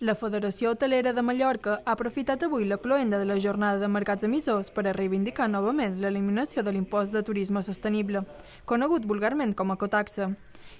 La Federació Hotelera de Mallorca ha aprofitat avui la cloenda de la jornada de mercats emissors per a reivindicar novament l'eliminació de l'impost de turisme sostenible, conegut vulgarment com a cotaxa.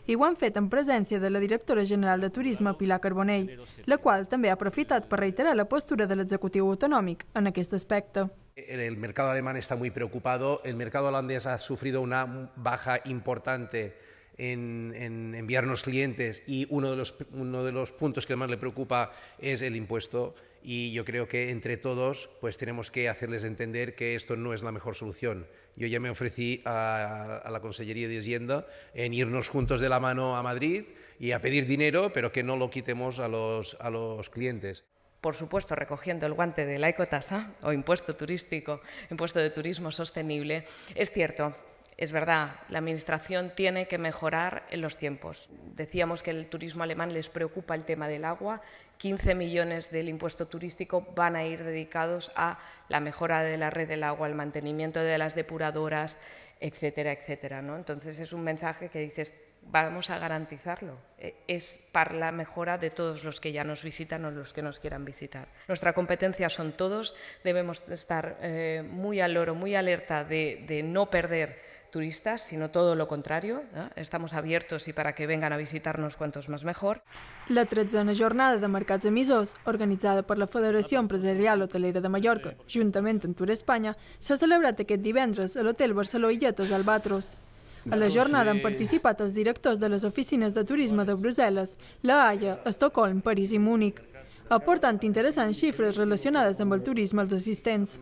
I ho han fet en presència de la directora general de Turisme, Pilar Carbonell, la qual també ha aprofitat per reiterar la postura de l'executiu autonòmic en aquest aspecte. El mercado alemán está muy preocupado, el mercado holandés ha sufrido una baja importante en, en, enviarnos clientes y uno de, los, uno de los puntos que más le preocupa es el impuesto. Y yo creo que entre todos pues tenemos que hacerles entender que esto no es la mejor solución. Yo ya me ofrecí a, la Consellería de Hacienda en irnos juntos de la mano a Madrid y a pedir dinero, pero que no lo quitemos a los, a los clientes. Por supuesto recogiendo el guante de la ecotasa o impuesto turístico, impuesto de turismo sostenible, es cierto, es verdad, la Administración tiene que mejorar en los tiempos. Decíamos que el turismo alemán les preocupa el tema del agua. 15 millones del impuesto turístico van a ir dedicados a la mejora de la red del agua, al mantenimiento de las depuradoras, etcétera, etcétera. ¿no? Entonces es un mensaje que dices, vamos a garantizarlo. E, es para la mejora de todos los que ya nos visitan o los que nos quieran visitar. Nuestra competencia son todos, debemos estar eh, muy al loro, muy alerta de, de no perder turistas, sino todo lo contrario. ¿eh? Estamos abiertos y para que vengan a visitarnos cuantos más mejor. La tretzena jornada de mercats emissors, organitzada per la Federació Empresarial Hotelera de Mallorca, juntament amb Tour Espanya, s'ha celebrat aquest divendres a l'Hotel Barceló Illetes Albatros. A la jornada han participat els directors de les oficines de turisme de Brussel·les, La Haia, Estocolm, París i Múnich, aportant interessants xifres relacionades amb el turisme als assistents.